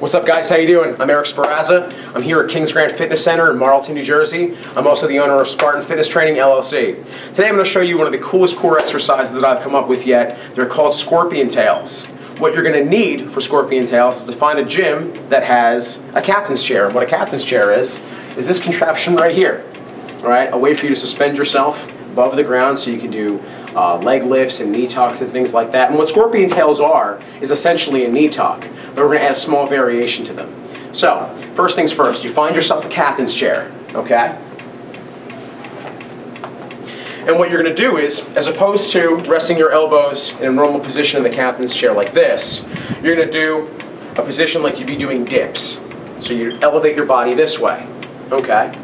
What's up guys, how you doing? I'm Eric Sperrazza. I'm here at Kings Grant Fitness Center in Marlton, New Jersey. I'm also the owner of Spartan Fitness Training LLC. Today I'm going to show you one of the coolest core exercises that I've come up with yet. They're called scorpion tails. What you're going to need for scorpion tails is to find a gym that has a captain's chair. What a captain's chair is, is this contraption right here. All right, a way for you to suspend yourself above the ground so you can do uh, leg lifts and knee tucks and things like that. And what scorpion tails are is essentially a knee tuck, but we're going to add a small variation to them. So, first things first, you find yourself a captain's chair, okay? And what you're going to do is, as opposed to resting your elbows in a normal position in the captain's chair like this, you're going to do a position like you'd be doing dips. So you elevate your body this way, okay?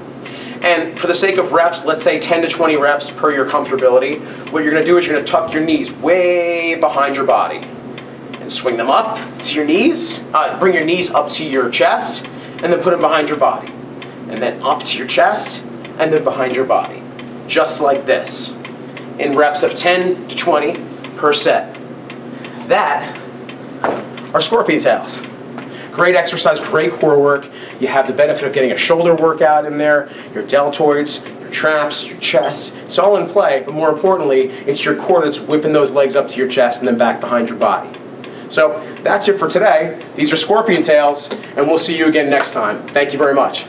And for the sake of reps, let's say 10 to 20 reps per your comfortability, what you're going to do is you're going to tuck your knees way behind your body and swing them up to your knees. Uh, bring your knees up to your chest and then put them behind your body. And then up to your chest and then behind your body. Just like this. In reps of 10 to 20 per set. That are scorpion tails. Great exercise, great core work. You have the benefit of getting a shoulder workout in there, your deltoids, your traps, your chest. It's all in play, but more importantly, it's your core that's whipping those legs up to your chest and then back behind your body. So that's it for today. These are scorpion tails, and we'll see you again next time. Thank you very much.